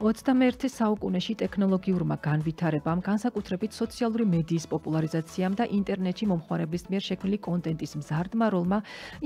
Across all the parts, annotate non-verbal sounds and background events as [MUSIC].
21 საუკუნეში ტექნოლოგიურმა განვითარებამ, განსაკუთრებით სოციალური მედიის პოპულარიზაციამ და ინტერნეტში მომხმარებლის მიერ შექმნილი კონტენტის მზარდმა როლმა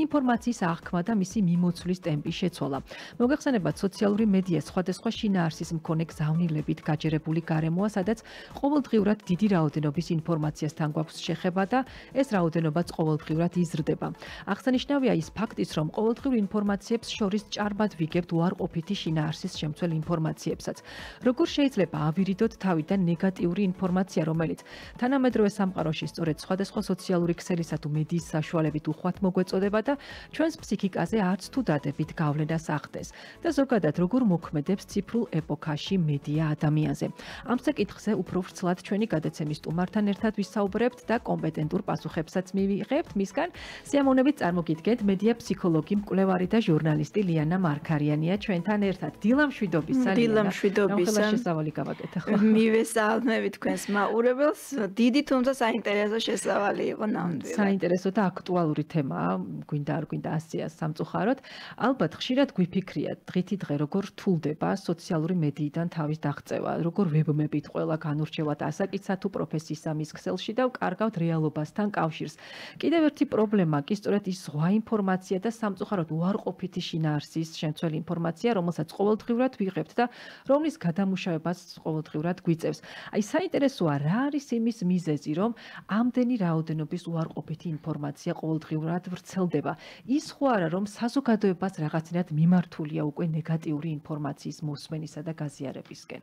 ინფორმაციის აღქმა და მისი მიმოცვლის ტემპი შეცვალა. მოგეხსენებათ, სოციალური მედია სხვადასხვა შინაარსის მქონე გზავნილებით გაჯერებული გარემოა, სადაც ყოველდღიურად დიდი რაოდენობის ინფორმაციასთან გვაქვს შეხება და ეს რაოდენობაც ყოველდღიურად იზრდება. აღსანიშნავია ის ფაქტიც, რომ ყოველდღიურ ინფორმაციებს შორის ჭარბად ვიგებთ უარყოფითი შინაარსის შემცველ ინფორმაციებს. ადამიანებსაც. როგორ შეიძლება ავირიდოთ თავიდან ნეგატიური ინფორმაცია, რომელიც თანამედროვე სამყაროში სწორედ სხვადასხვა სოციალური ქსელისა თუ მედიის საშუალებით უხვად მოგვეწოდება და ჩვენს ფსიქიკაზე არც თუ დადებით გავლენას ახდენს და ზოგადად როგორ მოქმედებს ციფრულ ეპოქაში მედია ადამიანზე. ამ საკითხზე უფრო ვრცლად ჩვენი გადაცემის სტუმართან ერთად ვისაუბრებთ და კომპეტენტურ პასუხებსაც მივიღებთ მისგან. სიამოვნებით წარმოგიდგენთ მედია ფსიქოლოგი, მკვლევარი და ჟურნალისტი ლიანა მარქარიანია ჩვენთან ერთად. დილა მშვიდობის სალიანა. მშვიდობისა. შესავალი გავაკეთე ხო? მივესალმები თქვენს მაყურებელს. დიდი თუმცა საინტერესო შესავალი იყო ნამდვილად. საინტერესო და აქტუალური თემაა, გვინდა არ გვინდა ასია სამწუხაროდ. ალბათ ხშირად გვიფიქრია დღითი დღე როგორ რთულდება სოციალური მედიიდან თავის დაღწევა, როგორ ვებმებით ყველა განურჩევათ ასაკიცა თუ პროფესიის ამის ქსელში და ვკარგავთ რეალობასთან კავშირს. კიდევ ერთი პრობლემა კი სწორედ ის ზღვა ინფორმაცია და სამწუხაროდ უარყოფითი შინაარსის შემცველი ინფორმაცია, რომელსაც ყოველდღიურად ვიღებთ და რომლის გადამუშავებას ყოველდღურად გვიწევს. აი საინტერესოა რა არის იმის მიზეზი, რომ ამდენი რაოდენობის უარყოფითი ინფორმაცია ყოველდღურად ვრცელდება. ის ხო არა რომ საზოგადოებას რაღაცნაირად მიმართულია უკვე ნეგატიური ინფორმაციის მოსმენისა და გაზიარებისკენ.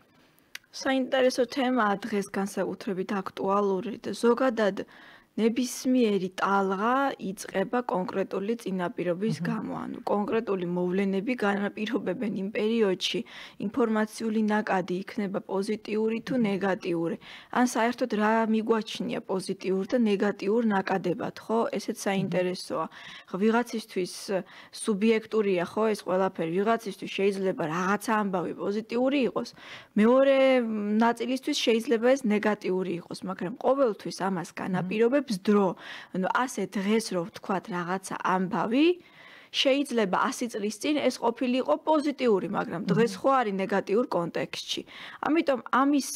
საინტერესო თემაა დღეს განსაკუთრებით აქტუალური და ზოგადად ნებისმიერი ტალღა იწება კონკრეტული წინაპირობის გამო, ანუ კონკრეტული მოვლენები განაპირობებენ იმ პერიოდში ინფორმაციული ნაკადი იქნება პოზიტიური თუ ნეგატიური. ან საერთოდ რა მიგვაჩნია პოზიტიურ და ნეგატიურ ნაკადებად, ხო? ესეც საინტერესოა. ხო, ვიღაცისთვის სუბიექტურია, ხო, ეს ყველაფერი. ვიღაცისთვის შეიძლება რაღაცა ამბავი პოზიტიური იყოს, მეორე ნაწილისთვის შეიძლება ეს ნეგატიური იყოს, მაგრამ ყოველთვის ამას განაპირობებს იწევს დრო. ანუ ასე დღეს რო ვთქვათ რაღაცა ამბავი, შეიძლება 100 წლის წინ ეს ყოფილიყო პოზიტიური, მაგრამ დღეს ხო არის ნეგატიურ კონტექსტში. ამიტომ ამის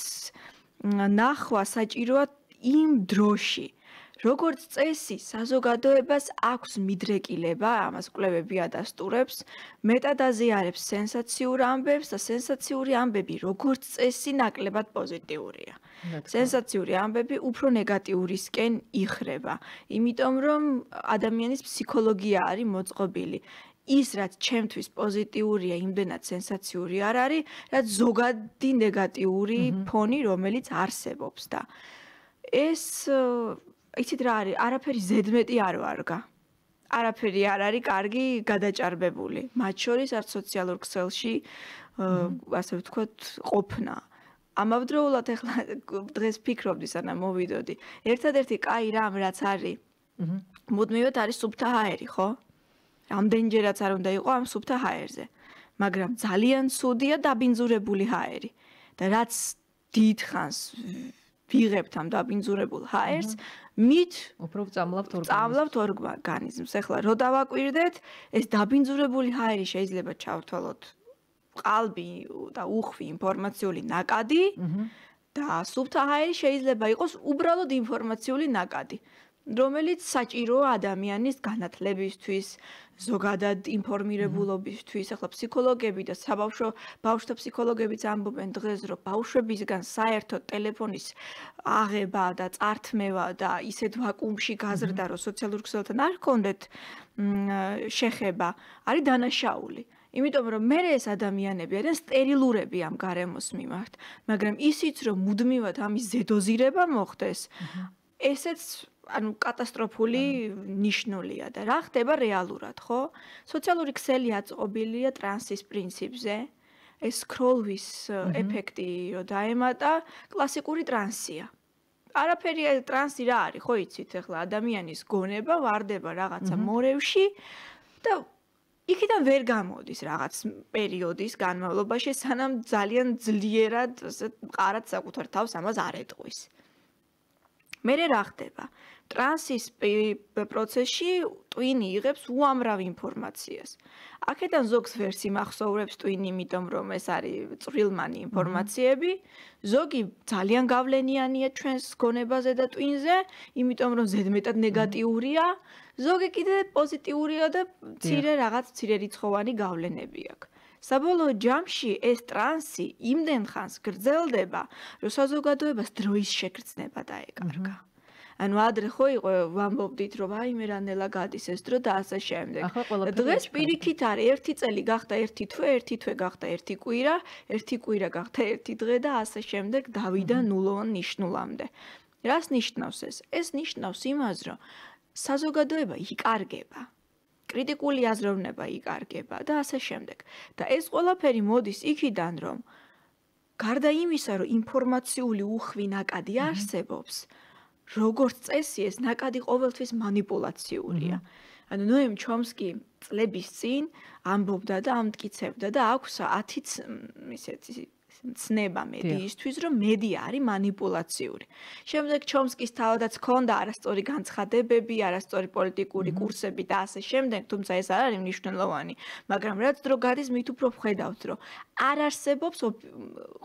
ნახვა საჭიროა იმ დროში. როგორც წესი, საზოგადოებას აქვს მიდრეკილება, ამას კვლევები ადასტურებს, მეტად აზიარებს სენსაციურ ამბებს და სენსაციური ამბები როგორც წესი ნაკლებად პოზიტიურია. სენსაციური ამბები უფრო ნეგატიურისკენ იხრება, იმიტომ რომ ადამიანის ფსიქოლოგია არის მოწყობილი. ის რაც ჩემთვის პოზიტიურია, იმდენად სენსაციური არ არის, რაც ზოგადი ნეგატიური ფონი, რომელიც არსებობს და ეს იცით რა არის? არაფერი ზედმეტი არ ვარგა. არაფერი არ არის კარგი გადაჭარბებული. მათ შორის არც სოციალურ ქსელში ასე ვთქვათ, ყოფნა. ამავდროულად ახლა დღეს ფიქრობდი სანამ მოვიდოდი. ერთადერთი კაი რამ რაც არის. მუდმივად არის სუფთა ჰაერი, ხო? რამდენჯერაც არ უნდა იყოს ამ სუფთა ჰაერზე. მაგრამ ძალიან ცუდია დაბინძურებული ჰაერი. და რაც დიდხანს ვიღებთ ამ დაბინძურებულ ჰაერს, მით უფრო წამლავთ ორგანიზმს. წამლავთ ორგანიზმს. ახლა რო დავაკვირდეთ, ეს დაბინძურებული ჰაერი შეიძლება ჩავთვალოთ ყალბი და უხვი ინფორმაციული ნაკადი. და სუფთა ჰაერი შეიძლება იყოს უბრალოდ ინფორმაციული ნაკადი. რომელიც საჭიროა ადამიანის განათლებისთვის, ზოგადად ინფორმირებულობისთვის. ახლა ფსიქოლოგები და საბავშვო ბავშვთა ფსიქოლოგებიც ამბობენ დღეს, რომ ბავშვებისგან საერთოდ ტელეფონის აღება და წართმევა და ისეთ ვაკუუმში გაზრდა, რომ სოციალურ ქსელთან არ ჰქონდეთ შეხება, არის დანაშაული. იმიტომ რომ მე ეს ადამიანები არიან სტერილურები ამ გარემოს მიმართ, მაგრამ ისიც რომ მუდმივად ამის ზედოზირება მოხდეს, ესეც ანუ კატასტროფული ნიშნულია და რა ხდება რეალურად, ხო? სოციალური ქსელი აწყობილია ტრანსის პრინციპზე. ეს სკროლვის ეფექტი დაემატა, კლასიკური ტრანსია. არაფერი ტრანსი რა არის, ხო იცით, ახლა ადამიანის გონება ვარდება რაღაცა მორევში და იქიდან ვერ გამოდის რაღაც პერიოდის განმავლობაში, სანამ ძალიან ძლიერად, ასე მყარად საკუთარ თავს ამას არ ეტყვის. მერე რა ხდება? ტრანსის პროცესში ტვინი იღებს უამრავ ინფორმაციას. აქედან ზოგს ვერსი მახსოვრებს ტვინი, იმიტომ რომ ეს არის წვრილმანი ინფორმაციები. ზოგი ძალიან გავლენიანია ჩვენს გონებაზე და ტვინზე, იმიტომ რომ ზედმეტად ნეგატიურია. ზოგი კიდე პოზიტიურია და ცირე რაღაც ცირე რიცხოვანი გავლენები აქვს. საბოლოო ჯამში ეს ტრანსი იმდენ ხანს გრძელდება, რომ საზოგადოებას დროის შეგრძნება დაეკარგა. ანუ ადრე ხო იყო ვამბობდით რომ აი მე რანელა გადის ეს დრო და ასე შემდეგ. დღეს პირიქით არის ერთი წელი გახდა ერთი თვე, ერთი თვე გახდა ერთი კვირა, ერთი კვირა გახდა ერთი დღე და ასე შემდეგ დავიდა ნულოვან ნიშნულამდე. რას ნიშნავს ეს? ეს ნიშნავს იმას, რომ საზოგადოება იკარგება. კრიტიკული აზროვნება იკარგება და ასე შემდეგ. და ეს ყველაფერი მოდის იქიდან, რომ გარდა იმისა, რომ ინფორმაციული უხვი ნაკადი არსებობს, როგორც წესი ეს ნაკადი ყოველთვის манипуляციურია. ანუ ნოემ ჩომსკი წლების წინ ამბობდა და ამტკიცებდა და აქვს 10 ისეთი ცნება მედიისთვის, რომ მედია არის манипуляციური. შემდეგ ჩომსკის თავადაც ქონდა არასწორი განცხადებები, არასწორი პოლიტიკური კურსები და ასე შემდეგ, თუმცა ეს არ არის მნიშვნელოვანი, მაგრამ რაც დრო გადის, მით უფრო ვხედავთ, რომ არ არსებობს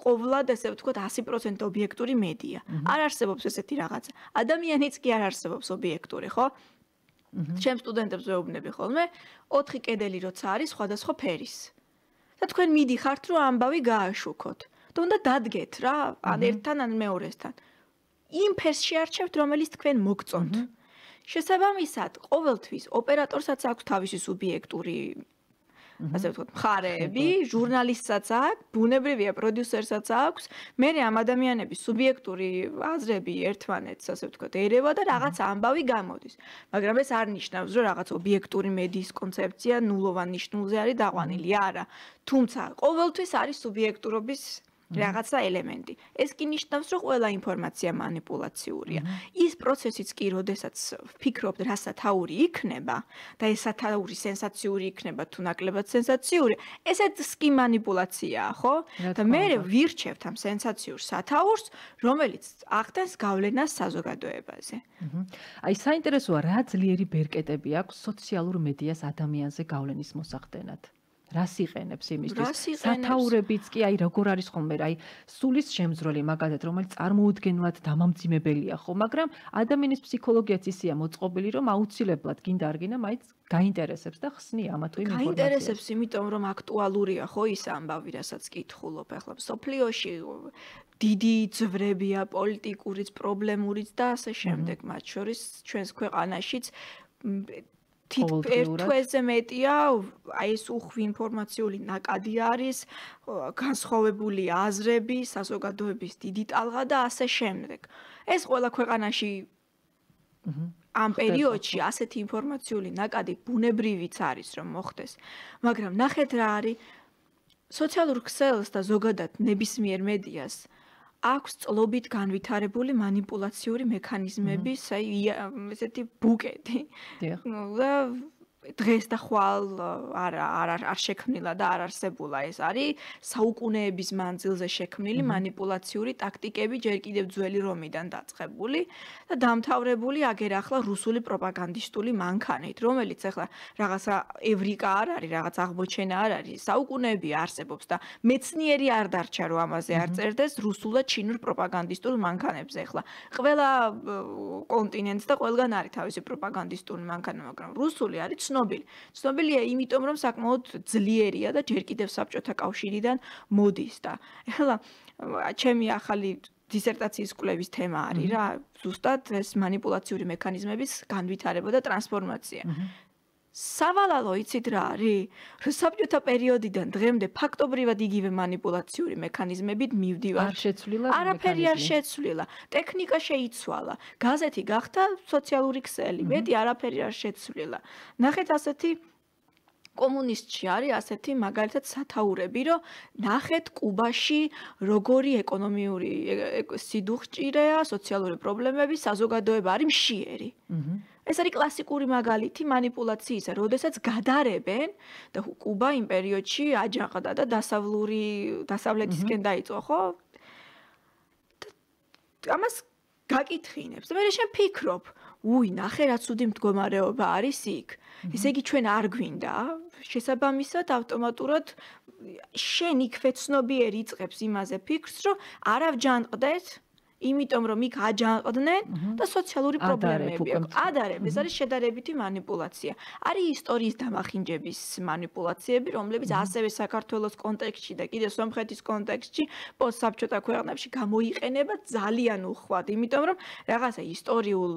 ყოვლად, ესე ვთქვათ, 100% ობიექტური მედია. არ არსებობს ესეთი რაღაცა. ადამიანიც კი არ არსებობს ობიექტური, ხო? ჩემ სტუდენტებს ვეუბნები ხოლმე, ოთხი კედელი როცა არის სხვადასხვა ფერის. და თქვენ მიდიხართ, რომ ამბავი გააშუქოთ. და უნდა დადგეთ რა, ან ერთთან ან მეორესთან. იმ ფერს შეარჩევთ, რომელიც თქვენ მოგწონთ. შესაბამისად, ყოველთვის ოპერატორსაც აქვს თავისი სუბიექტური ასე ვთქვათ, მხარეები, ჟურნალისტსაც აქვს, ბუნებრივია პროდიუსერსაც აქვს, მე ამ ადამიანების სუბიექტური აზრები ერთმანეთს, ასე ვთქვათ, ერევა და რაღაც ამბავი გამოდის. მაგრამ ეს არ ნიშნავს, რომ რაღაც ობიექტური მედიის კონცეფცია ნულოვან ნიშნულზე არის დაყვანილი, არა. თუმცა ყოველთვის არის სუბიექტურობის რაღაცა ელემენტი. ეს კი ნიშნავს, რომ ყველა ინფორმაცია манипуляციურია. ის პროცესიც კი, როდესაც ვფიქრობთ, რა სათაური იქნება და ეს სათაური სენსაციური იქნება, თუ ნაკლებად სენსაციური, ესეც კი манипуляციაა, ხო? და მე ვირჩევთ ამ სენსაციურ სათაურს, რომელიც ახდენს გავლენას საზოგადოებაზე. აი საინტერესოა, რა ძლიერი ბერკეტები აქვს სოციალურ მედიას ადამიანზე გავლენის მოსახდენად. რას იყენებს იმისთვის? სათაურებიც კი აი როგორ არის ხოლმე, აი სულის შემძროლი მაგალითად, რომელიც წარმოუდგენლად დამამძიმებელია ხო, მაგრამ ადამიანის ფსიქოლოგიაც ისეა მოწყობილი, რომ აუცილებლად გინდა არ გინდა, მაინც გაინტერესებს და ხსნი ამა თუ იმ ინფორმაციას. გაინტერესებს, იმიტომ რომ აქტუალურია ხო ის ამბავი, რასაც კითხულობ ახლა სოფლიოში დიდი ძვრებია პოლიტიკურიც, პრობლემურიც და ასე შემდეგ, მათ შორის ჩვენს ქვეყანაშიც ერთ თვეზე მეტია, აი ეს უხვი ინფორმაციული ნაკადი არის, განსხვავებული აზრები, საზოგადოების დიდი ტალღა და ასე შემდეგ. ეს ყველა ქვეყანაში ამ პერიოდში ასეთი ინფორმაციული ნაკადი ბუნებრივიც არის, რომ მოხდეს. მაგრამ ნახეთ რა არის სოციალურ ქსელს და ზოგადად ნებისმიერ მედიას აქვს წლობით განვითარებული манипуляციური მექანიზმები, საი ესეთი ბუკეტი. და დღეს და ხვალ არ არ არ შექმნილა და არ არსებულა ეს არის საუკუნეების მანძილზე შექმნილი манипуляციური ტაქტიკები ჯერ კიდევ ძველი რომიდან დაწყებული და დამთავრებული აგერ ახლა რუსული პროპაგანდისტული მანქანით რომელიც ახლა რაღაცა ევრიკა არ არის რაღაც აღმოჩენა არ არის საუკუნეები არსებობს და მეცნიერი არ დარჩა რომ ამაზე არ წერდეს რუსულად ჩინურ პროპაგანდისტულ მანქანებზე ახლა. ყველა კონტინენტს და ყველგან არის თავისი პროპაგანდისტული მანქანა მაგრამ რუსული არის ცნობილი. ცნობილია იმიტომ, რომ საკმაოდ ძლიერია და ჯერ კიდევ საბჭოთა კავშირიდან მოდის და ეხლა ჩემი ახალი დისერტაციის კვლევის თემა არის რა, ზუსტად ეს манипуляციური მექანიზმების განვითარება და ტრანსფორმაცია. სავალალო იცით რა არის? საბჭოთა პერიოდიდან დღემდე ფაქტობრივად იგივე манипуляციური მექანიზმებით მივდივარ. არ შეცვლილა არაფერი არ შეცვლილა. ტექნიკა შეიცვალა. გაზეთი გახდა სოციალური ქსელი. მეტი არაფერი არ შეცვლილა. ნახეთ ასეთი კომუნისტში არის ასეთი მაგალითად სათაურები, რომ ნახეთ კუბაში როგორი ეკონომიური სიდუხჭირეა, სოციალური პრობლემები, საზოგადოება არის მშიერი. აჰა ეს არის კლასიკური მაგალითი манипуляციისა, როდესაც გადარებენ და კუბა იმ პერიოდში აჯანყდა და დასავლური დასავლეთისკენ დაიწყო, ხო? ამას გაკითხინებს. მე შენ ფიქრობ, უი, ნახე რა ცუდი მდგომარეობა არის იქ. ესე იგი ჩვენ არ გვინდა, შესაბამისად ავტომატურად შენ იქ ვეცნობიერ იწყებს იმაზე ფიქრს, რომ არ ავჯანყდეთ, იმიტომ რომ იქ აჯანყდნენ და სოციალური პრობლემები აქვს. ადარებ, ეს არის შედარებითი манипуляция. არის ისტორიის დამახინჯების манипуляциები, რომლებიც ასევე საქართველოს კონტექსტში და კიდე სომხეთის კონტექსტში პოსტსაბჭოთა ქვეყნებში გამოიყენება ძალიან უხვად, იმიტომ რომ რაღაცა ისტორიულ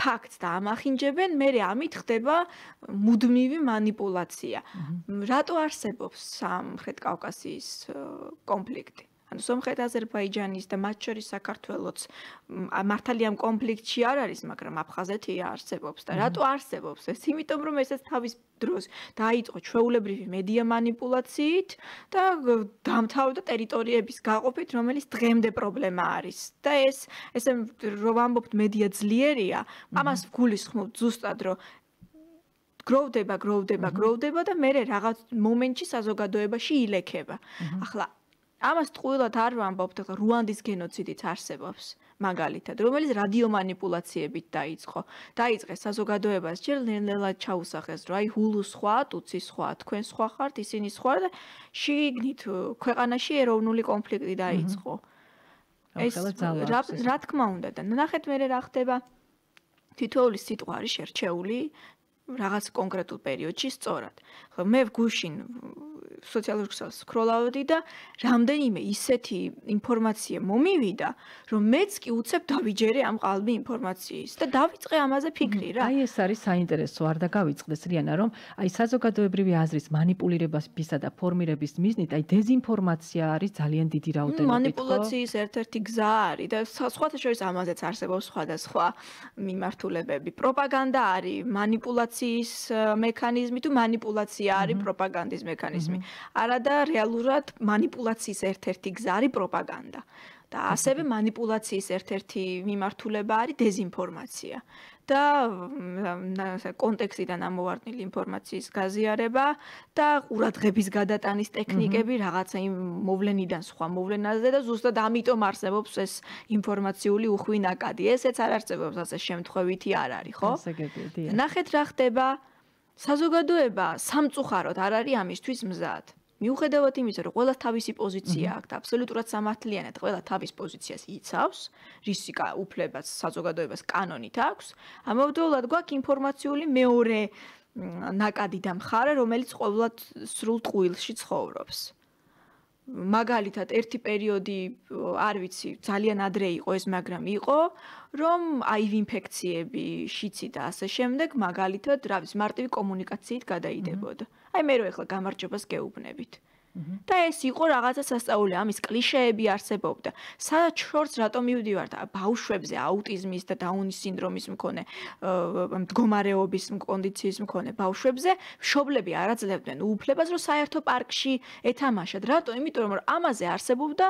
ფაქტს დაამახინჯებენ, მერე ამით ხდება მუდმივი манипуляция. რატო არსებობს სამხრეთ კავკასიის კონფლიქტი? ანუ სომხეთ-აზერბაიჯანის და მათ შორის საქართველოს მართალი ამ კონფლიქტში არ არის, მაგრამ აფხაზეთია არსებობს და რატო არსებობს ეს? იმიტომ რომ ესეც თავის დროს დაიწყო ჩვეულებრივი მედია манипуляციით და დამთავრდა ტერიტორიების გაყოფით, რომელიც დღემდე პრობლემა არის. და ეს ესე რო ვამბობთ, მედია ძლიერია, ამას გულისხმობ ზუსტად, რომ გროვდება, გროვდება, გროვდება და მე რაღაც მომენტში საზოგადოებაში ილექება. ახლა ამას ტყუილად არ ვამბობთ, რუანდის გენოციდიც არსებობს, მაგალითად, რომელიც რადიომანიპულაციებით დაიწყო. დაიწყეს საზოგადოებას ჯერ ლენელად ჩაუსახეს, რა, აი ჰულუ სხვა, ტუცი სხვა, თქვენ სხვა ხართ, ისინი სხვა და შიგნით ქვეყანაში ეროვნული კონფლიქტი დაიწყო. ეს რა თქმა უნდა და ნახეთ მე რა ხდება. თითოეული სიტყვარი შერჩეული რაღაც კონკრეტულ პერიოდში სწორად. მე ვგუშინ სოციალურ ქსელს სკროლავდი და რამდენიმე ისეთი ინფორმაცია მომივიდა, რომ მეც კი უცებ დავიჯერე ამ ყალბი ინფორმაციის და დავიწყე ამაზე ფიქრი რა. აი ეს არის საინტერესო, არ დაგავიწყდეს რიანა, რომ აი საზოგადოებრივი აზრის манипулирებასისა და ფორმირების მიზნით აი დეзинფორმაცია არის ძალიან დიდი რაოდენობით. манипуляციის ერთ-ერთი გზა არის და სხვათა შორის ამაზეც არსებობს სხვადასხვა მიმართულებები. პროპაგანდა არის манипуляციის მექანიზმი თუ манипуляცია არის პროპაგანდის მექანიზმი. პრობლემი, არადა რეალურად манипуляციის ერთ-ერთი გზა არის პროპაგანდა. და ასევე манипуляციის ერთ-ერთი მიმართულება არის დეзинფორმაცია და კონტექსტიდან ამოვარდნილი ინფორმაციის გაზიარება და ყურადღების გადატანის ტექნიკები რაღაცა მოვლენიდან სხვა მოვლენაზე და ზუსტად ამიტომ არსებობს ეს ინფორმაციული უხვი ნაკადი. ესეც არ არსებობს ასე შემთხვევითი არ არის, ხო? ნახეთ რა ხდება საზოგადოება სამწუხაროდ არ არის ამისთვის მზად. მიუხედავად იმისა, რომ ყველა თავისი პოზიცია აქვს და აბსოლუტურად სამართლიანად ყველა თავის პოზიციას იცავს, რისკა უფლებას საზოგადოებას კანონით აქვს, ამავდროულად გვაქვს ინფორმაციული მეორე ნაკადი და მხარე, რომელიც ყოველად სრულ ტყუილში ცხოვრობს. მაგალითად, ერთი პერიოდი, არ ვიცი, ძალიან ადრე იყო ეს, მაგრამ იყო, რომ აივ ინფექციები, შიცი და ასე შემდეგ, მაგალითად, რა ვიცი, მარტივი კომუნიკაციით გადაიდებოდა. აი მე რო ეხლა გამარჯობას გეუბნებით. და ეს იყო რაღაცა სასწაული, ამის კლიშეები არსებობდა. სადაც შორს რატომ მივდივართ ბავშვებზე აუტიზმის და დაუნის სინდრომის მქონე მდგომარეობის კონდიციის მქონე ბავშვებზე, მშობლები არ აძლევდნენ უფლებას, რომ საერთო პარკში ეთამაშათ. რატო? იმიტომ რომ ამაზე არსებობდა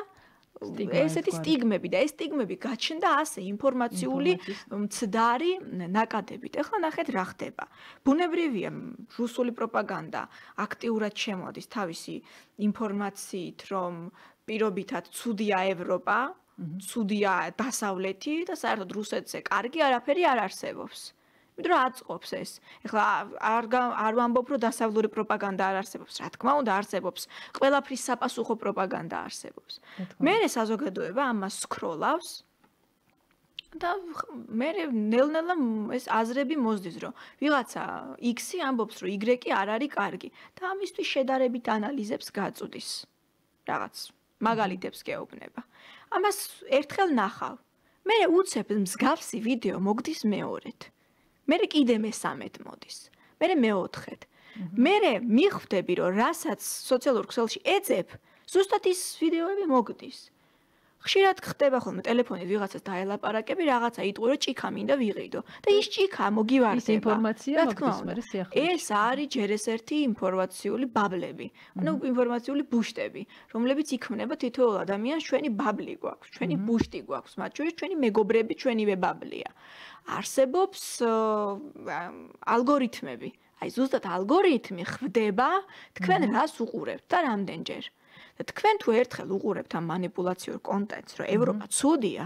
ესეთი სტიგმები და ეს სტიგმები გაჩნდა ასე ინფორმაციული მცდარი ნაკადებით. ეხლა ნახეთ რა ხდება. ბუნებრივია რუსული პროპაგანდა აქტიურად შემოდის თავისი ინფორმაციით, რომ პირობითად ცუდია ევროპა, ცუდია დასავლეთი და საერთოდ რუსეთზე კარგი არაფერი არ არსებობს. იმიტომ რომ აწყობს ეს. ეხლა არ არ ვამბობ რომ დასავლური პროპაგანდა არ არსებობს. რა თქმა უნდა არსებობს. ყველაფრის საპასუხო პროპაგანდა არსებობს. მე საზოგადოება ამას სკროლავს და მე ნელ-ნელა ეს აზრები მოზდის რომ ვიღაცა X-ი ამბობს რომ Y-ი არ არის კარგი და ამისთვის შედარებით ანალიზებს გაწუდის. რაღაც მაგალითებს გეუბნება. ამას ერთხელ ნახავ. მე უცებ მსგავსი ვიდეო მოგდის მეორედ. მე კიდე მესამედ მოდის. მე მეოთხედ. მე მიხვდები რომ რასაც სოციალურ ქსელში ეძებ, ზუსტად ის ვიდეოები მოგდის. ხშირად ხდება ხოლმე ტელეფონით ვიღაცას დაელაპარაკები, რაღაცა იტყვი რომ ჭიქა მინდა ვიღიდო და ის ჭიქა მოგივარდება. ეს ინფორმაცია მოგდის მე სიახლოვე. ეს არის ჯერ ეს ერთი ინფორმაციული ბაბლები. ანუ ინფორმაციული ბუშტები, რომლებიც იქმნება თითოეულ ადამიანს ჩვენი ბაბლი გვაქვს, ჩვენი ბუშტი გვაქვს, მათ შორის ჩვენი მეგობრები, ჩვენივე ბაბლია. არსებობს ალგორითმები. აი ზუსტად ალგორითმი ხდება თქვენ რას უყურებთ და რამდენჯერ. თქვენ თუ ერთხელ უყურებთ ამ манипуляციურ კონტენტს, რომ ევროპა ცუდია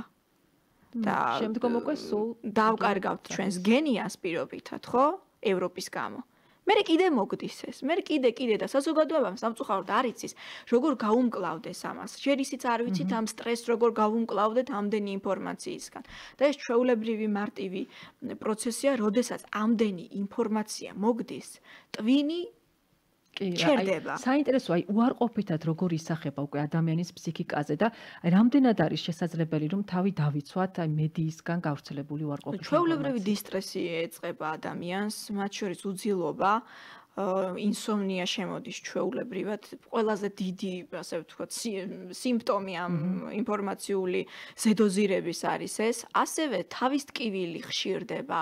და შემდგომ უკვე სულ დავკარგავთ ჩვენს გენიას პირობითად, ხო? ევროპის გამო. მე კიდე მოგდის ეს. მე კიდე კიდე და საზოგადოებამ სამწუხაროდ არ იცის, როგორ გაუმკლავდეს ამას. ჯერ ისიც არ ვიცით ამ სტრესს როგორ გაუმკლავდეთ ამდენი ინფორმაციისგან. და ეს ჩვეულებრივი მარტივი პროცესია, როდესაც ამდენი ინფორმაცია მოგდის, ტვინი კი, აი საინტერესოა, აი უარყოფითად როგორ ისახება უკვე ადამიანის ფსიქიკაზე და რამდენად არის შესაძლებელი რომ თავი დავიცვათ აი მედიისგან გავრცელებული უარყოფითი. ჩვეულებრივი დისტრესი ეწება ადამიანს, მათ შორის უძილობა, ინსომნია შემოდის ჩვეულებრივად. ყველაზე დიდი, ასე ვთქვათ, სიმპტომი ამ ინფორმაციული ზედოზირების არის ეს. ასევე თავის ტკივილი ხშირდება.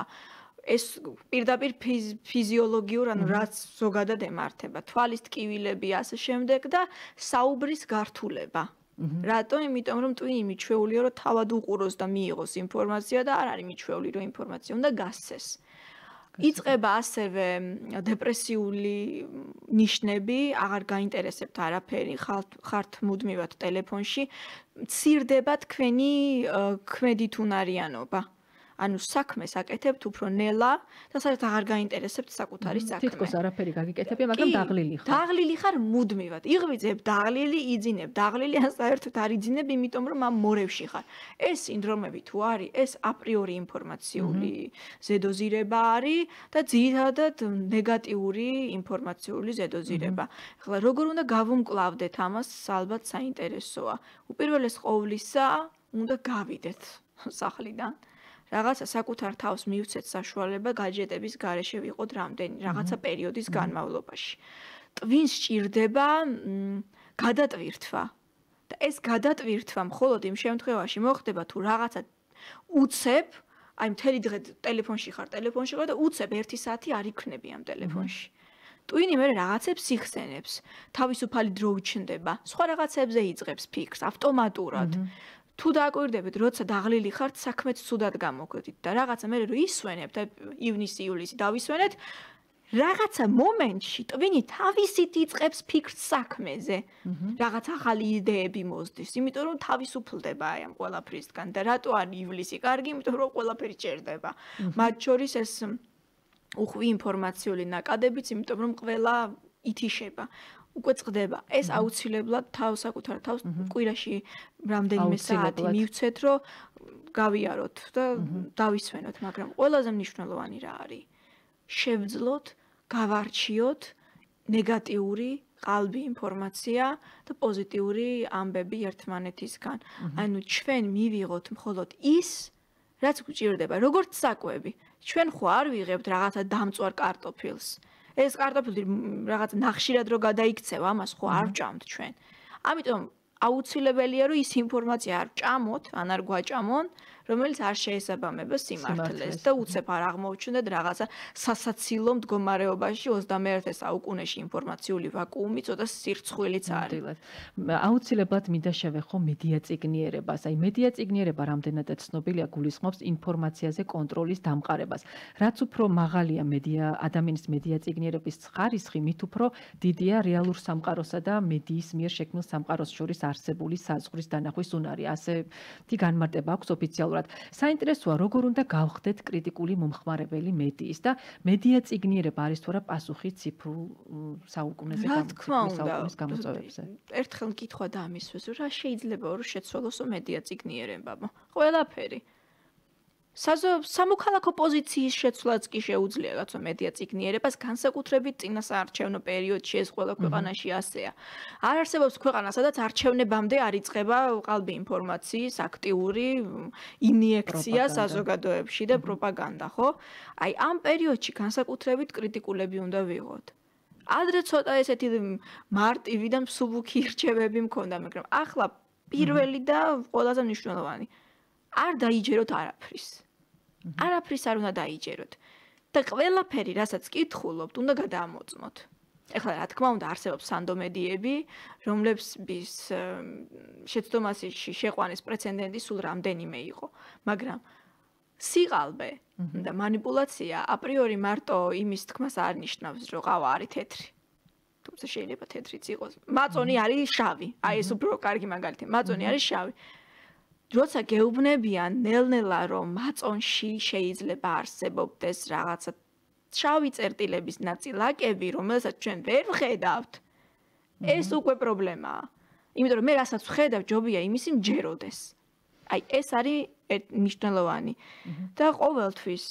ეს პირდაპირ ფიზიოლოგიურ ანუ რაც ზოგადად ემართება. თვალის ტკივილები ასე შემდეგ და საუბრის გართულება. რატო იმიტომ რომ ტვინი მიჩვეულია რომ თავად უყუროს და მიიღოს ინფორმაცია და არ არის მიჩვეული რომ ინფორმაცია უნდა გასცეს. იწება ასევე დეპრესიული ნიშნები, აღარ გაინტერესებთ არაფერი, ხართ მუდმივად ტელეფონში, მცირდება თქვენი ქმედითუნარიანობა. ანუ საქმეს აკეთებთ უფრო ნელა და საერთოდ აღარ გაინტერესებთ საკუთარი საქმე. თითქოს არაფერი გაგიკეთებია, მაგრამ დაღლილი ხარ. დაღლილი ხარ მუდმივად. იღვიძებ დაღლილი, იძინებ დაღლილი, ან საერთოდ არ იძინებ, იმიტომ რომ ამ მორევში ხარ. ეს სინდრომები თუ არის, ეს აპრიორი ინფორმაციული ზედოზირება არის და ძირითადად ნეგატიური ინფორმაციული ზედოზირება. ახლა როგორ უნდა გავუმკლავდეთ ამას, ალბათ საინტერესოა. უპირველეს ყოვლისა, უნდა გავიდეთ [LAUGHS] სახლიდან. რაღაცა საკუთარ თავს მივცეთ საშუალება გაჯეტების garaშე ვიყოთ რამდენი რაღაცა პერიოდის განმავლობაში. ტვინს ჭირდება გადატვირთვა. და ეს გადატვირთვა მხოლოდ იმ შემთხვევაში მოხდება თუ რაღაცა უცებ, აი მთელი დღე ტელეფონში ხარ, ტელეფონში ხარ და უცებ 1 საათი არ იქნები ამ ტელეფონში. ტვინი მე რაღაცებს იხსენებს, თავისუფალი დრო უჩნდება, სხვა რაღაცებზე იძღებს ფიქრს ავტომატურად. თუ დააკვირდებით, როცა დაღლილი ხართ, საქმეც სუდად გამოგვიდით და რაღაცა მე რო ისვენებ და ივნისი, ივლისი დავისვენეთ, რაღაცა მომენტში ტვინი თავისით იწყებს ფიქრს საქმეზე. რაღაც ახალი იდეები მოსდის, იმიტომ რომ თავისუფლდება აი ამ ყველაფრისგან და რატო არ ივლისი? კარგი, იმიტომ რომ ყველაფერი ჭერდება. მათ შორის ეს უხვი ინფორმაციული ნაკადებიც, იმიტომ რომ ყველა ითიშება. უკვე წდება. ეს აუცილებლად თავს საკუთარ თავს კვირაში რამდენიმე საათი მივცეთ, რომ გავიაროთ და დავისვენოთ, მაგრამ ყველაზე მნიშვნელოვანი რა არის? შევძლოთ, გავარჩიოთ ნეგატიური ყალბი ინფორმაცია და პოზიტიური ამბები ერთმანეთისგან. ანუ ჩვენ მივიღოთ მხოლოდ ის, რაც გვჭირდება, როგორც საკვები. ჩვენ ხო არ ვიღებთ რაღაცა დამწვარ კარტოფილს. ეს კარტოფილი რაღაც ნახშირად რო გადაიქცევ ამას ხო არ ვჭამთ ჩვენ. ამიტომ აუცილებელია რომ ის ინფორმაცია არ ჭამოთ, ან არ გვაჭამონ, რომელიც არ შეესაბამება სიმართლეს და უცებ არ აღმოჩნდეთ რაღაცა სასაცილო მდგომარეობაში 21 საუკუნეში ინფორმაციული ვაკუუმი ცოტა სირცხვილიც არის. აუცილებლად მინდა შევეხო მედია ციგნიერებას. აი მედია ციგნიერება რამდენადაც ცნობილია გულისხმობს ინფორმაციაზე კონტროლის დამყარებას. რაც უფრო მაღალია მედია ადამიანის მედია ციგნიერების ხარისხი, მით უფრო დიდია რეალურ სამყაროსა და მედიის მიერ შექმნილ სამყაროს შორის არსებული საზღვრის დანახვის უნარი. ასე დი განმარტება აქვს ოფიციალურად ფაქტურად. საინტერესოა, როგორ უნდა გავხდეთ კრიტიკული მომხმარებელი მედიის და მედია ციგნიერება არის თუ არა პასუხი ციფრულ საუკუნეზე გამოწვევებს გამოწვევებზე. ერთხელ მკითხვა დამისვეს, რა შეიძლება რომ შეცვალოსო მედია ციგნიერება? ყველაფერი. სამოქალაქო პოზიციის შეცვლაც კი შეუძლია გაცო მედია ციგნიერებას განსაკუთრებით წინასაარჩევნო პერიოდში ეს ყველა ქვეყანაში ასეა. არ არსებობს ქვეყანა, სადაც არჩევნებამდე არ იწება ყალბი ინფორმაციის აქტიური ინიექცია საზოგადოებაში და პროპაგანდა, ხო? აი ამ პერიოდში განსაკუთრებით კრიტიკულები უნდა ვიღოთ. ადრე ცოტა ესეთი მარტივი და მსუბუქი რჩევები მქონდა, მაგრამ ახლა პირველი და ყველაზე მნიშვნელოვანი არ დაიჯეროთ არაფრის. არაფრის არ უნდა დაიჯეროთ. და ყველაფერი, რასაც კითხულობთ, უნდა გადაამოწმოთ. ეხლა რა თქმა უნდა არსებობს სანდომედიები, რომლებსის შეცდომაში შეყვანის პრეცედენტი სულ რამდენიმე იყო, მაგრამ სიყალბე და манипуляция აპრიორი მარტო იმის თქმას არ ნიშნავს, რომ ყავა არის თეთრი. თუმცა შეიძლება თეთრიც იყოს. მაწონი არის შავი. აი ეს უფრო კარგი მაგალითი. მაწონი არის შავი. როცა გეუბნებიან ნელ-ნელა რომ მაწონში შეიძლება არსებობდეს რაღაცა შავი წერტილების ნაწილაკები, რომელსაც ჩვენ ვერ ვხედავთ, ეს უკვე პრობლემაა. იმიტომ რომ მე რასაც ვხედავ, ჯობია იმისი მჯეროდეს. აი ეს არის მნიშვნელოვანი. და ყოველთვის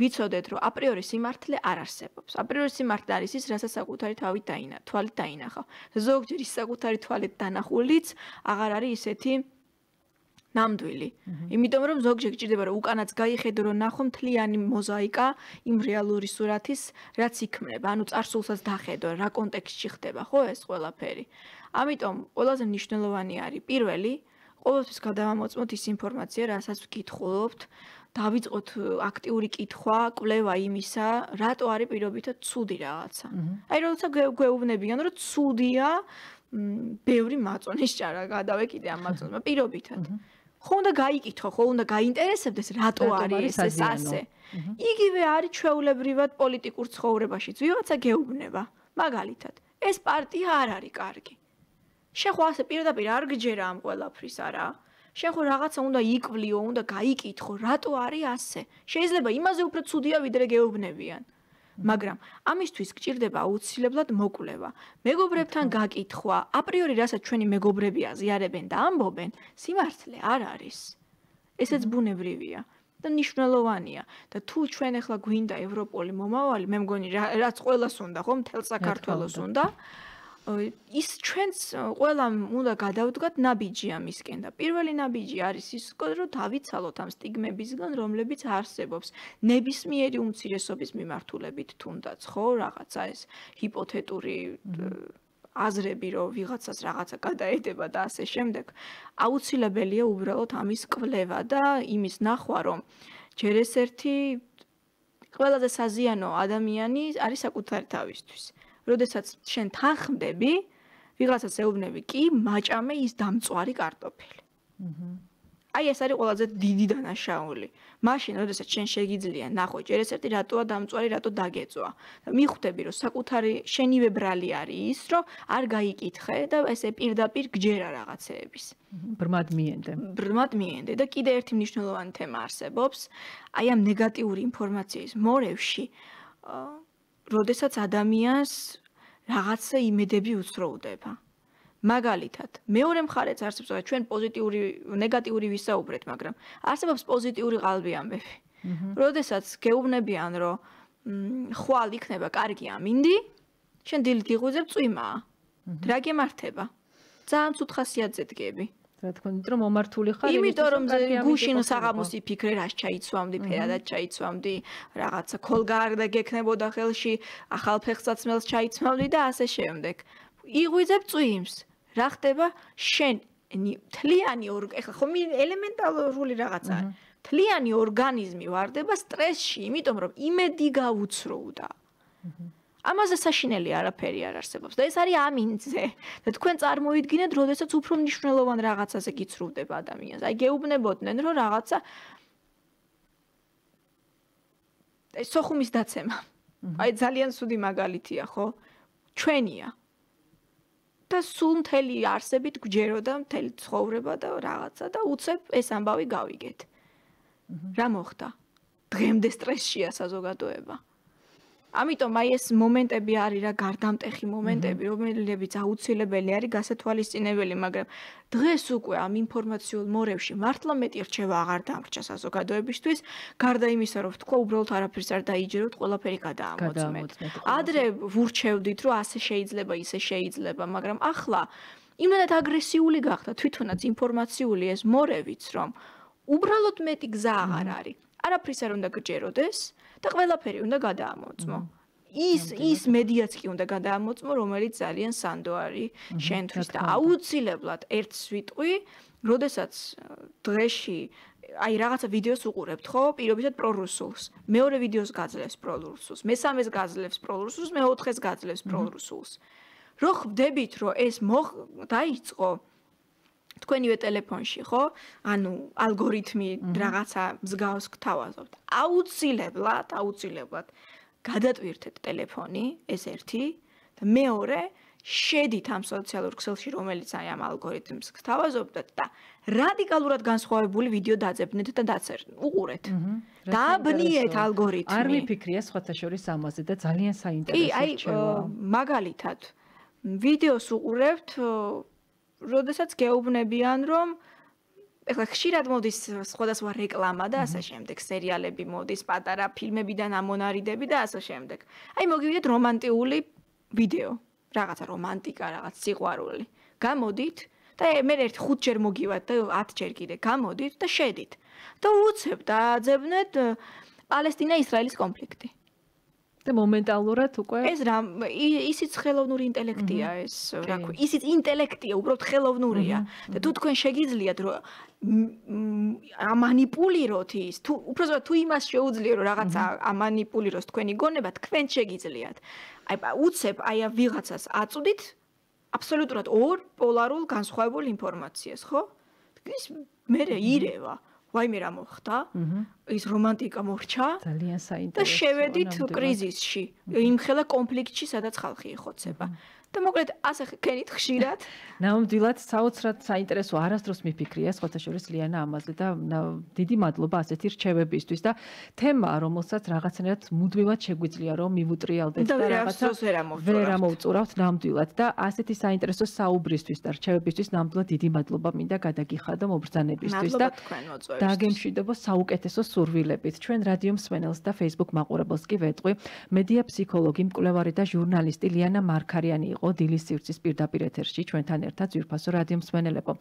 ვიცოდეთ, რომ აპრიორი სიმართლე არ არსებობს. აპრიორი სიმართლე არის ის, რასაც საკუთარი თავით დაინა, თვალით დაინახავ. ზოგჯერ ის საკუთარი თვალით დანახულიც აღარ არის ისეთი ნამდვილი. იმიტომ რომ ზოგჯერ გჭირდება რომ უკანაც გაიხედო რომ ნახო მთლიანი მოზაიკა იმ რეალური სურათის რაც იქმნება. ანუ წარსულსაც დახედო რა კონტექსტში ხდება, ხო ეს ყველაფერი. ამიტომ ყველაზე მნიშვნელოვანი არის პირველი ყოველთვის გადავამოწმოთ ის ინფორმაცია, რასაც ვკითხულობთ, დავიწყოთ აქტიური კითხვა, კვლევა იმისა, რატო არის პირობითად ცუდი რაღაცა. აი როცა გვეუბნებიან, რომ ცუდია, ბევრი მაწონის ჭარა გადავეკიდე ამ მაწონმა პირობითად. ხო უნდა გაიკითხო, ხო უნდა გაინტერესებდეს, რატო არის ეს ასე. იგივე არის ჩვეულებრივად პოლიტიკურ ცხოვრებაშიც. ვიღაცა გეუბნება, მაგალითად, ეს პარტია არ არის კარგი. შენ ხო ასე პირდაპირ არ გჯერა ამ ყველაფრის არა? შენ ხო რაღაცა უნდა იკვლიო, უნდა გაიკითხო, რატო არის ასე? შეიძლება იმაზე უფრო ცუდია ვიდრე გეუბნებიან. მაგრამ ამისთვის გჭირდება აუცილებლად მოკვლევა. მეგობრებთან გაკითხვა, აპრიორი რასაც ჩვენი მეგობრები აზიარებენ და ამბობენ, სიმართლე არ არის. ესეც ბუნებრივია და ნიშნულოვანია და თუ ჩვენ ახლა გვინდა ევროპული მომავალი, მე მგონი რაც ყოველას უნდა ხო, მთელ საქართველოს უნდა. ის ჩვენს ყველამ უნდა გადავდგათ ნაბიჯი ამისკენ და პირველი ნაბიჯი არის ის, რომ დავიცალოთ ამ სტიგმებისგან, რომლებიც არსებობს. ნებისმიერი უმცირესობის მიმართულებით თუნდაც, ხო, რაღაცა ეს ჰიპოთეტური აზრები, რომ ვიღაცას რაღაცა გადაედება და ასე შემდეგ, აუცილებელია უბრალოდ ამის კვლევა და იმის ნახვა, რომ ჯერ ეს ერთი ყველაზე საზიანო ადამიანი არის საკუთარი თავისთვის. როდესაც შენ თანხმდები, ვიღაცას ეუბნები, კი, მაჭამე ის დამწვარი კარტოფილი. აჰა. აი ეს არის ყველაზე დიდი დანაშაული. მაშინ, როდესაც შენ შეგიძლია ნახო, ჯერ ეს ერთი რატოა დამწვარი, რატო დაგეწვა. და მიხვდები, რომ საკუთარი შენივე ბრალი არის ის, რომ არ გაიკითხე და ესე პირდაპირ გჯერა რაღაცეების. ბრმად მიენდე. ბრმად მიენდე და კიდე ერთი მნიშვნელოვანი თემა არსებობს. აი ამ ნეგატიური ინფორმაციის მორევში აა როდესაც ადამიანს რაღაცა იმედები უსროუდება. მაგალითად, მეორე მხარეც არსებობს, ჩვენ პოზიტიური, ნეგატიური ვისაუბრეთ, მაგრამ არსებობს პოზიტიური ყალბი ამბები. როდესაც გეუბნებიან, რომ ხვალ იქნება კარგი ამინდი, შენ დილით იღვიძებ წვიმაა. რა გემართება? ძალიან ცუდ ხასიათზე დგები. რა თქმა უნდა, რომ მომართული ხარ. იმიტომ რომ გუშინ საღამოსი ფიქრე რას ჩაიცვამდი, ფერადად ჩაიცვამდი, რაღაცა ქოლგარდა გეკნებოდა ხელში, ახალ ფეხსაცმელს ჩაიცმავდი და ასე შემდეგ. იღვიძებ წვიმს. რა ხდება? შენ თლიანი ეხლა ხომ ელემენტარული რაღაცაა. თლიანი ორგანიზმი ვარდება სტრესში, იმიტომ რომ იმედი გაუცროუდა. აჰა ამაზე საშინელი არაფერი არ არსებობს და ეს არის ამინძე და თქვენ წარმოიდგინეთ როდესაც უფრო მნიშვნელოვან რაღაცაზე გიცრუვდება ადამიანს. აი გეუბნებოდნენ რომ რაღაცა ეს სოხუმის დაცემა. აი ძალიან სუდი მაგალითია ხო? ჩვენია. და სულ მთელი არსებით გჯეროდა მთელი ცხოვრება და რაღაცა და უცებ ეს ამბავი გავიგეთ. რა მოხდა? დღემდე სტრესშია საზოგადოება ამიტომ აი ეს მომენტები არის რა გარდამტეხი მომენტები, რომლებიც აუცილებელი არის გასათვალისწინებელი, მაგრამ დღეს უკვე ამ ინფორმაციულ მორევში მართლა მეტი რჩევა აღარ დამრჩა საზოგადოებისთვის, გარდა იმისა, რომ თქვა უბრალოდ არაფერს არ დაიჯეროთ, ყველაფერი გადაამოწმეთ. ადრე ვურჩევდით, რომ ასე შეიძლება, ისე შეიძლება, მაგრამ ახლა იმენად აგრესიული გახდა თვითონაც ინფორმაციული ეს მორევიც, რომ უბრალოდ მეტი გზა აღარ არის. არაფრის არ უნდა გჯეროდეს. და ყველაფერი უნდა გადაამოწმო. ის ის მედიაც კი უნდა გადაამოწმო, რომელიც ძალიან სანდო არის შენთვის და აუცილებლად ერთ სვიტყვი, როდესაც დღეში აი რაღაცა ვიდეოს უყურებთ, ხო? პირობითად პრორუსულს. მეორე ვიდეოს გაძლევს პრორუსულს, მესამეს გაძლევს პრორუსულს, მეოთხეს გაძლევს პრორუსულს. რო ხვდებით, რომ ეს დაიწყო თქვენივე ტელეფონში, ხო? ანუ ალგორითმი რაღაცა მსგავს გთავაზობთ. აუცილებლად, აუცილებლად გადატვირთეთ ტელეფონი, ეს ერთი და მეორე შედით ამ სოციალურ ქსელში, რომელიც აი ამ ალგორითმს გთავაზობდათ და რადიკალურად განსხვავებული ვიდეო დაძებნეთ და დაცერ. უყურეთ. დააბნიეთ ალგორითმი. არ მიფიქრია სხვათა შორის ამაზე და ძალიან საინტერესო რჩევა. კი, აი მაგალითად ვიდეოს უყურებთ, როდესაც გეუბნებიან, რომ ეხლა ხშირად მოდის სხვადასხვა რეკლამა და ასე შემდეგ, სერიალები მოდის, პატარა ფილმებიდან ამონარიდები და ასე შემდეგ. აი მოგივიდეთ რომანტიული ვიდეო, რაღაცა რომანტიკა, რაღაც სიყვარული. გამოდით და მე ერთ 5 ჯერ მოგივათ და 10 ჯერ კიდე გამოდით და შედით. და უცებ დააძებნეთ პალესტინა-ისრაელის კონფლიქტი. და მომენტალურად უკვე ეს რა ისიც ხელოვნური ინტელექტია ეს რა ქვია ისიც ინტელექტია უბრალოდ ხელოვნურია. და თუ თქვენ შეგიძლიათ რომ ამანიპულიროთ ის თუ უბრალოდ თუ იმას შეუძლიათ რომ რაღაცა ამანიპულიროს თქვენი გონება თქვენ შეგიძლიათ. აი უცებ აი ვიღაცას აწვდით აბსოლუტურად ორ პოლარულ განსხვავებულ ინფორმაციას ხო? ის მე ირევა ვაიმე რა მოხდა? ის რომანტიკა მორჩა? ძალიან საინტერესო. და შევედით კრიზისში, იმხელა კონფლიქტში, სადაც ხალხი იხოცება. და მოკლედ ასე ქენით ხშირად. [LAUGHS] ნამდვილად საოცრად საინტერესო არასდროს მიფიქრია სხვათა შორის ლიანა ამაზე და დიდი მადლობა ასეთი რჩევებისთვის და თემა რომელსაც რაღაცნაირად მუდმივად შეგვიძლია რომ მივუტრიალდეთ და რაღაცა ვერ ამოვწურავთ. ნამდვილად და ασეთი საინტერესო საუბრისთვის და რჩევებისთვის ნამდვილად დიდი მადლობა მინდა გადაგიხადო მობრძანებისთვის და დაგემშვიდობო საუკეთესო სურვილებით. ჩვენ რადიო მსმენელს და Facebook მაყურებელს კი ვეტყვი. მედია ფსიქოლოგი მკვლევარი და ჟურნალისტი ლიანა მარქარიანი იყო დილის სივრცის პირდაპირ ეთერში ჩვენთან ერთად ძვირფასო რადიო მსმენელებო.